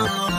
Oh.